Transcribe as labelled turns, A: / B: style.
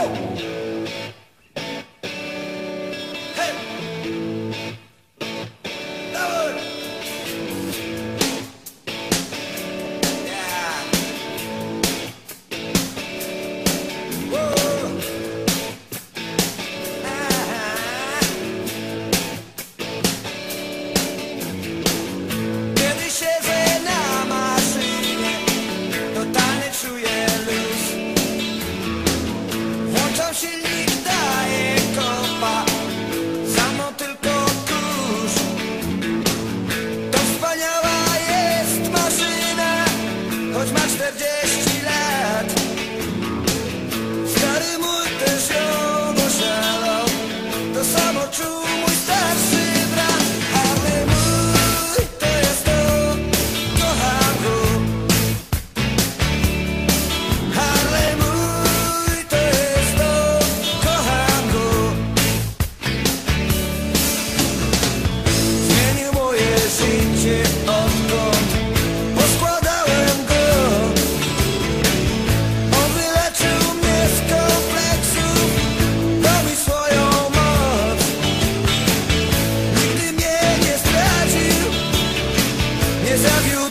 A: Música So she have you